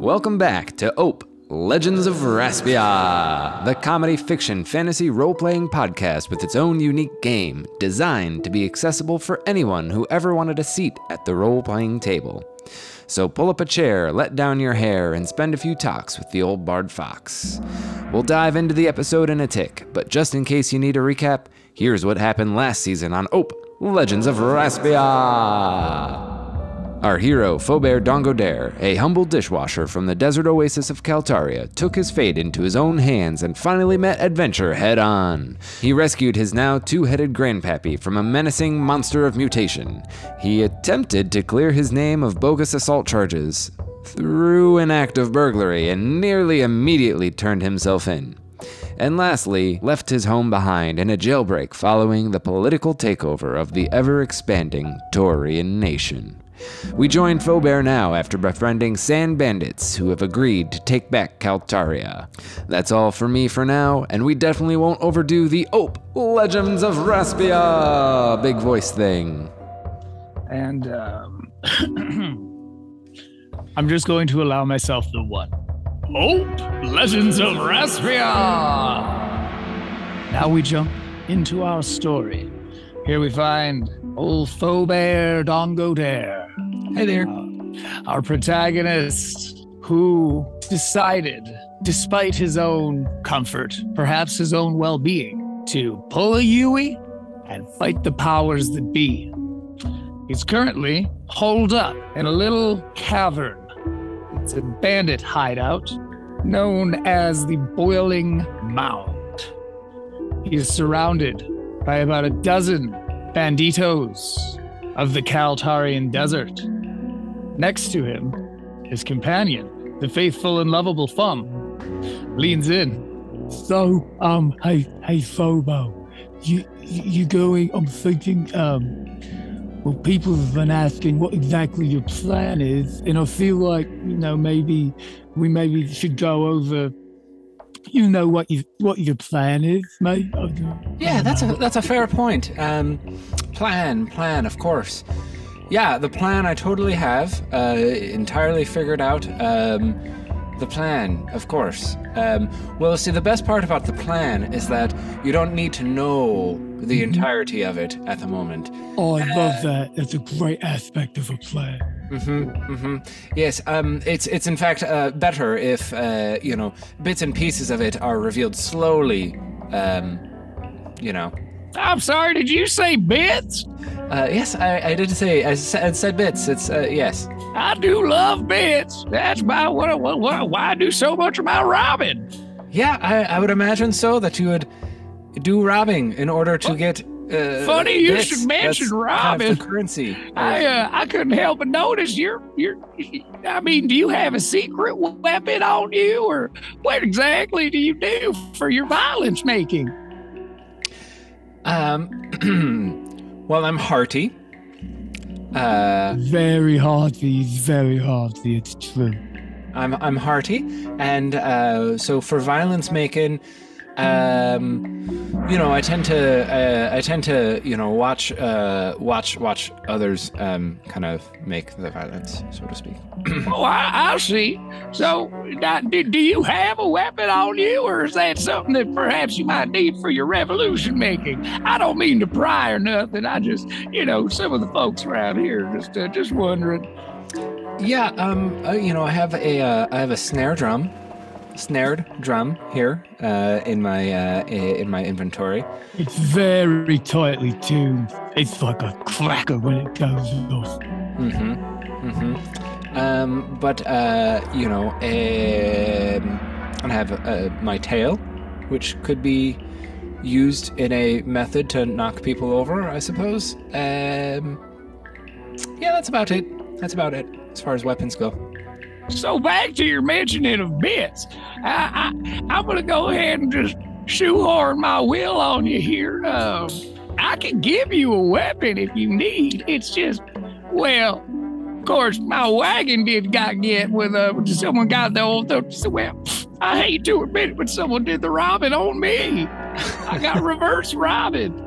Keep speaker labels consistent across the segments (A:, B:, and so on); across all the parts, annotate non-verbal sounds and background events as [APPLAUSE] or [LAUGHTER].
A: Welcome back to Ope, Legends of Raspia, the comedy fiction fantasy role playing podcast with its own unique game, designed to be accessible for anyone who ever wanted a seat at the role playing table. So pull up a chair, let down your hair, and spend a few talks with the old Bardfox. We'll dive into the episode in a tick, but just in case you need a recap, here's what happened last season on Ope, Legends of Raspia. Our hero, Feaubear Dongodiere, a humble dishwasher from the desert oasis of Kaltaria, took his fate into his own hands and finally met adventure head on. He rescued his now two headed grandpappy from a menacing monster of mutation. He attempted to clear his name of bogus assault charges through an act of burglary and nearly immediately turned himself in. And lastly, left his home behind in a jailbreak following the political takeover of the ever expanding Taurian nation. We join Feaubear now after befriending Sand Bandits, who have agreed to take back Kaltaria. That's all for me for now, and we definitely won't overdo the Ope Legends of Raspia big voice thing.
B: And um, [CLEARS THROAT] I'm just going to allow myself the one. Ope Legends of Raspia! Now we jump into our story. Here we find old Feaubear Dongodiere.
C: Hey there.
B: Our protagonist who decided, despite his own comfort, perhaps his own well being, to pull a Yui and fight the powers that be. He's currently holed up in a little cavern. It's a bandit hideout known as the Boiling Mound. He is surrounded by about a dozen banditos of the Kaltarian desert. Next to him, his companion, the faithful and lovable Thumb, leans in.
D: So, um, hey, hey, Fobo, you, you going? I'm thinking, um, well, people have been asking what exactly your plan is, and I feel like you know maybe we maybe should go over. You know what you what your plan is, mate.
C: Yeah, that's a that's a fair point. Um, plan, plan, of course. Yeah, the plan I totally have uh, entirely figured out. Um, the plan, of course. Um, well, see, the best part about the plan is that you don't need to know the
D: Mm-hmm.
C: entirety of it at the moment.
D: Oh, I love that. That's a great aspect of a plan.
C: Mm-hmm, mm-hmm. Yes, um, it's it's in fact uh, better if uh, you know bits and pieces of it are revealed slowly. Um, you know.
B: I'm sorry, did you say bits?
C: Uh, yes, I, I did say I said, said bits. It's uh, yes.
B: I do love bits. That's my what, what, what why I do so much of my robbing.
C: Yeah, I, I would imagine so that you would do robbing in order to get. Uh,
B: Funny you
C: bits.
B: should mention
C: That's kind of
B: robbing.
C: currency.
B: I uh, I couldn't help but notice you're you're. I mean, do you have a secret weapon on you, or what exactly do you do for your violence making?
C: Um, [CLEARS THROAT] well, I'm hearty. Uh,
D: Very hearty, very hearty. It's true.
C: I'm I'm hearty, and uh, so for violence making, um, you know, I tend to uh, I tend to you know watch uh, watch watch others um, kind of make the violence, so to speak. [CLEARS THROAT]
B: Oh, I, I see. So, now, do, do you have a weapon on you, or is that something that perhaps you might need for your revolution making? I don't mean to pry or nothing. I just, you know, some of the folks around here just uh, just wondering.
C: Yeah, um, uh, you know, I have a uh, I have a snare drum, snared drum here uh, in my uh, in my inventory.
D: It's very tightly tuned. It's like a cracker when it goes off.
C: Mm-hmm. Mm-hmm. Um, but uh, you know, um, and I have uh, my tail, which could be used in a method to knock people over, I suppose. Um, yeah, that's about it. That's about it as far as weapons go.
B: So back to your mentioning of bits, I, I I'm gonna go ahead and just shoehorn my will on you here. Um, I can give you a weapon if you need. It's just, well, of course, my wagon did got get with uh, someone got the old. The, well, I hate to admit it, but someone did the robbing on me. I got [LAUGHS] reverse robbing.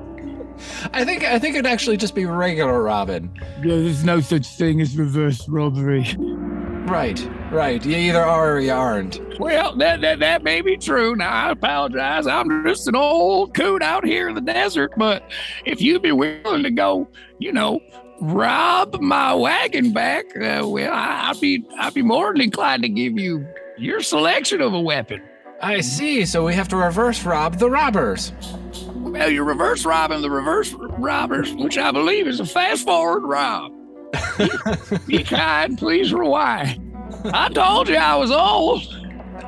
C: I think I think it'd actually just be regular Robin.
D: Yeah, there's no such thing as reverse robbery.
C: Right, right. You either are or you aren't.
B: Well, that, that that may be true. Now I apologize. I'm just an old coot out here in the desert. But if you'd be willing to go, you know, rob my wagon back, uh, well, I, I'd be I'd be more than inclined to give you your selection of a weapon.
C: I see. So we have to reverse rob the robbers.
B: Well, you're reverse robbing the reverse robbers, which I believe is a fast forward rob. Be kind, please rewind. I told you I was old.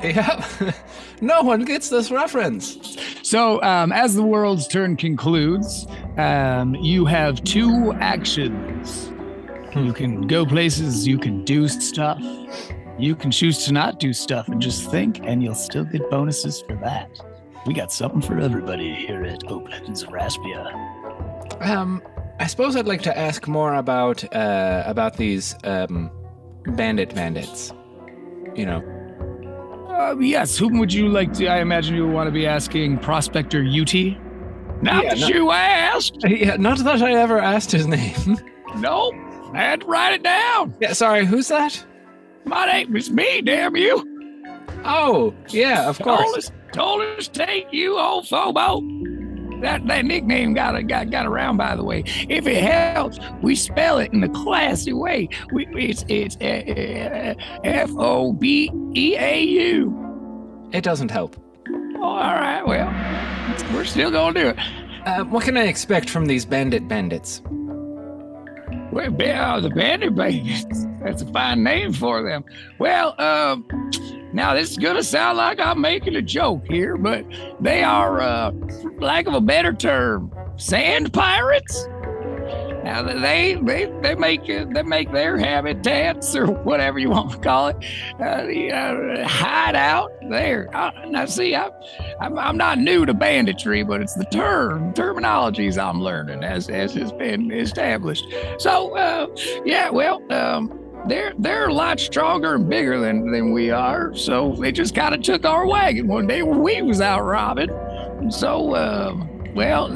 C: Yep. [LAUGHS] no one gets this reference.
B: So, um, as the world's turn concludes, um, you have two actions. You can go places, you can do stuff. You can choose to not do stuff and just think, and you'll still get bonuses for that. We got something for everybody here at Ope Legends of Raspia.
C: Um, I suppose I'd like to ask more about uh, about these um, bandit bandits. You know,
B: Uh, yes, whom would you like to? I imagine you would want to be asking Prospector UT. Not
C: Yeah,
B: that
C: no-
B: you asked.
C: yeah, not that I ever asked his name. [LAUGHS]
B: Nope. I had to write it down.
C: yeah, sorry, who's that?
B: My name is me, damn you.
C: Oh, yeah, of
B: Told
C: course.
B: us, told us take you, old Fobo. That, that nickname got, got got around, by the way. If it helps, we spell it in a classy way. We, it's it's uh, F O B E A U.
C: It doesn't help.
B: Oh, all right, well, we're still gonna do it.
C: Uh, what can I expect from these bandit bandits?
B: Well, yeah, the Bandit bandits That's a fine name for them. Well, um, now this is gonna sound like I'm making a joke here, but they are, uh, for lack of a better term, sand pirates. Now they they they make uh, they make their habitats or whatever you want to call it, uh, the, uh, hide out there. Uh, now see, I, I'm I'm not new to banditry, but it's the term terminologies I'm learning as as has been established. So uh, yeah, well, um, they're they're a lot stronger and bigger than than we are. So they just kind of took our wagon one day when we was out robbing. So, uh, well,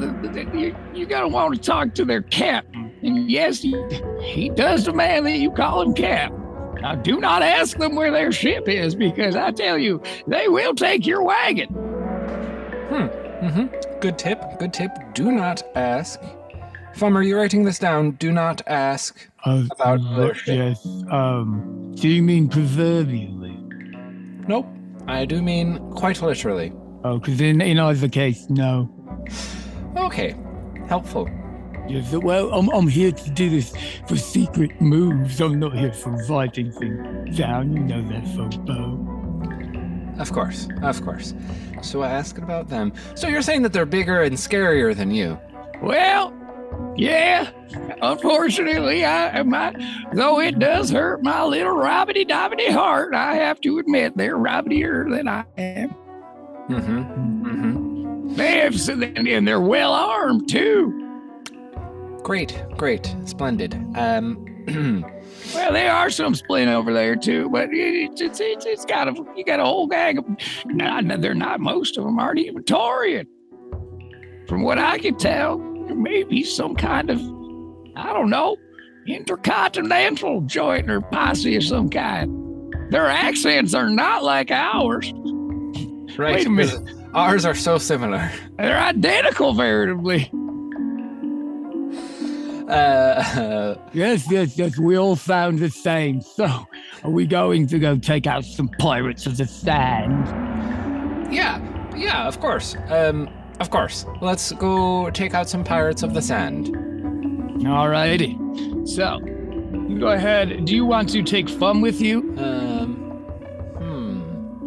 B: you, you gotta want to talk to their captain. And yes, he, he does demand that you call him Cap. Now, do not ask them where their ship is because I tell you, they will take your wagon. Hmm.
C: Mm-hmm. Good tip. Good tip. Do not ask. Fum, are you writing this down? Do not ask.
D: Uh,
C: About
D: uh, yes. Um, do you mean proverbially?
C: Nope. I do mean quite literally.
D: Oh, because in, in either case, no.
C: Okay. Helpful.
D: Yes, well, I'm, I'm here to do this for secret moves. I'm not here for writing things down. You know that, Fobo.
C: Of course. Of course. So I asked about them. So you're saying that they're bigger and scarier than you?
B: Well, yeah. Unfortunately, I my though it does hurt my little robbity dobbity heart, I have to admit they're robbitier than I am.
C: Mm-hmm. Mm-hmm.
B: They have and they're well armed too.
C: Great. Great. Splendid. Um. [CLEARS THROAT]
B: Well, there are some splint over there too, but it's it's it's, it's got a you got a whole gang of. Nah, no, they're not. Most of them aren't even Taurian. From what I can tell, there may be some kind of, I don't know, intercontinental joint or posse of some kind. Their accents are not like ours.
C: right.
B: Wait a minute.
C: Ours are so similar.
B: They're identical, veritably.
C: Uh, [LAUGHS]
D: Yes, yes, yes. We all sound the same. So, are we going to go take out some pirates of the sand?
C: yeah. Yeah. Of course. Um. Of course. Let's go take out some pirates of the sand.
B: Alrighty. So, you go ahead. Do you want to take Fum with you?
C: Um. Hmm.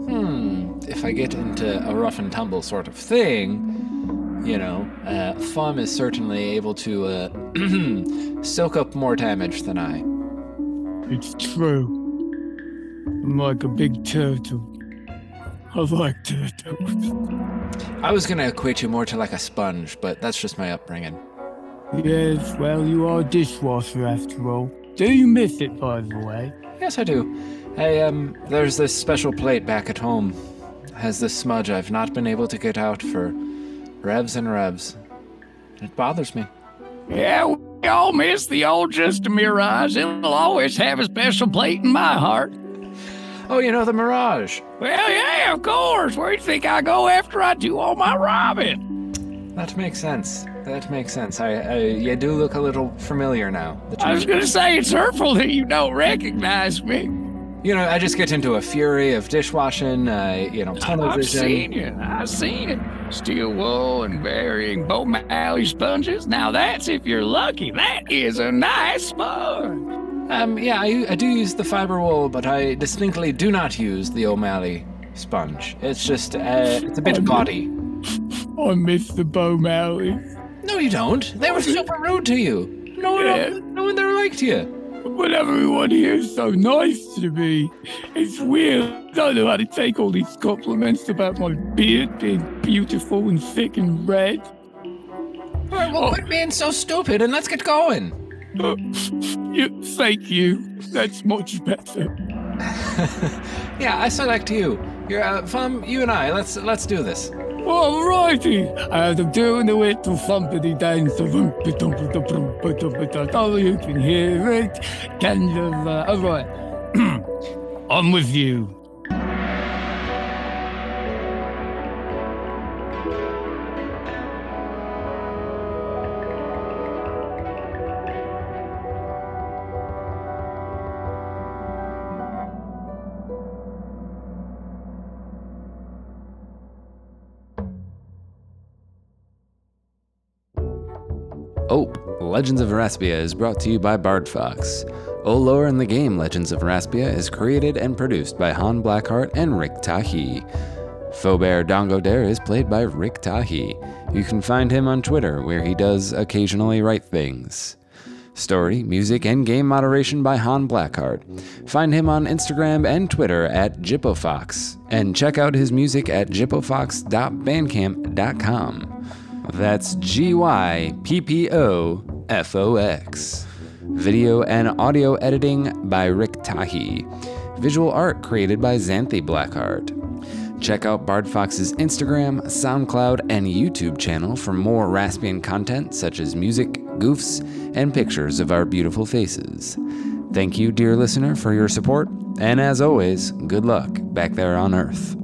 C: Hmm. If I get into a rough and tumble sort of thing, you know, uh, Fum is certainly able to uh, [CLEARS THROAT] soak up more damage than I.
D: It's true. I'm like a big turtle. I like turtles.
C: I was gonna equate you more to like a sponge, but that's just my upbringing.
D: Yes, well, you are a dishwasher after all. Do you miss it, by the way?
C: Yes, I do. Hey, um, there's this special plate back at home. Has this smudge I've not been able to get out for revs and revs. It bothers me.
B: Yeah, we all miss the old Just a Mirage. It'll always have a special plate in my heart.
C: Oh, you know the Mirage.
B: Well, yeah, of course. Where do you think I go after I do all my robbing?
C: That makes sense. That makes sense. I, I you do look a little familiar now.
B: I was gonna say it's hurtful that you don't recognize me.
C: You know, I just get into a fury of dishwashing, uh, you know, tunnel
B: I've
C: vision.
B: seen you. I've seen it. Steel wool and varying Bo Malley sponges. Now that's if you're lucky. That is a nice sponge.
C: Um, yeah, I, I do use the fiber wool, but I distinctly do not use the O'Malley sponge. It's just, uh, it's a bit gaudy.
D: I miss the Bo Malley.
C: No, you don't. They were super rude to you. No one,
B: Yeah.
C: no one there liked you.
D: But everyone here is so nice to me. It's weird. I don't know how to take all these compliments about my beard being beautiful and thick and red.
C: All right, well, quit being so stupid and let's get going. [LAUGHS]
D: You, thank you. That's much better. [LAUGHS]
C: Yeah, I select you. You're, uh, Fum, you and I. Let's let's do this.
D: Alrighty, and I'm doing the little thumpity dance Oh, you can hear it. Kind of, uh, alright. [CLEARS THROAT] I'm with you.
A: Ope, Legends of Raspia is brought to you by Bardfox. Olor in the game Legends of Raspia is created and produced by Han Blackheart and Rik Tahee. Faubert Dongo Dare is played by Rik Tahee. You can find him on Twitter, where he does occasionally write things. Story, music, and game moderation by Han Blackheart. Find him on Instagram and Twitter at gyppofox, and check out his music at gyppofox.bandcamp.com. That's G Y P P O F O X. Video and audio editing by Rik Tahee. Visual art created by Xanthe Blackheart. Check out Bardfox's Instagram, SoundCloud, and YouTube channel for more Raspian content such as music, goofs, and pictures of our beautiful faces. Thank you, dear listener, for your support, and as always, good luck back there on Earth.